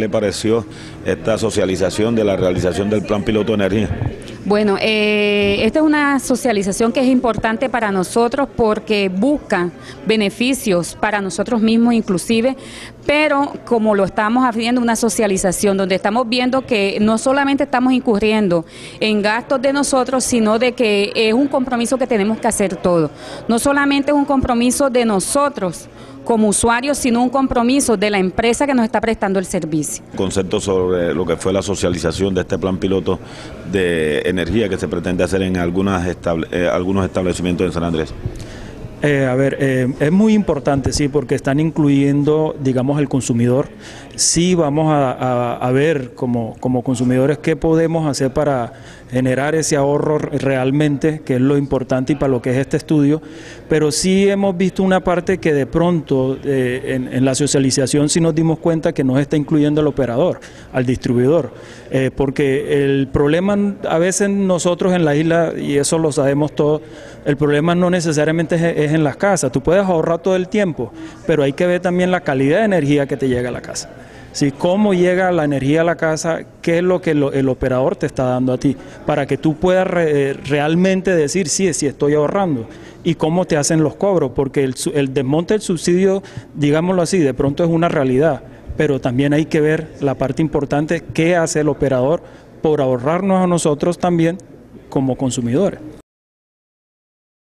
le pareció esta socialización de la realización del plan piloto de energía? Bueno, eh, esta es una socialización que es importante para nosotros porque busca beneficios para nosotros mismos inclusive, pero como lo estamos haciendo una socialización donde estamos viendo que no solamente estamos incurriendo en gastos de nosotros, sino de que es un compromiso que tenemos que hacer todo. No solamente es un compromiso de nosotros, como usuarios, sino un compromiso de la empresa que nos está prestando el servicio. Concepto sobre lo que fue la socialización de este plan piloto de energía que se pretende hacer en algunas eh, algunos establecimientos en San Andrés. Eh, a ver, eh, es muy importante, sí, porque están incluyendo, digamos, el consumidor. Sí vamos a, ver como, como consumidores qué podemos hacer para generar ese ahorro realmente, que es lo importante y para lo que es este estudio, pero sí hemos visto una parte que de pronto eh, en, la socialización sí nos dimos cuenta que nos está incluyendo el operador, al distribuidor, eh, porque el problema a veces nosotros en la isla, y eso lo sabemos todos, el problema no necesariamente es, en las casas, tú puedes ahorrar todo el tiempo, pero hay que ver también la calidad de energía que te llega a la casa. ¿sí? cómo llega la energía a la casa, qué es lo que el operador te está dando a ti, para que tú puedas realmente decir, sí, sí estoy ahorrando, y cómo te hacen los cobros, porque el, el desmonte del subsidio, digámoslo así, de pronto es una realidad, pero también hay que ver la parte importante, qué hace el operador por ahorrarnos a nosotros también como consumidores.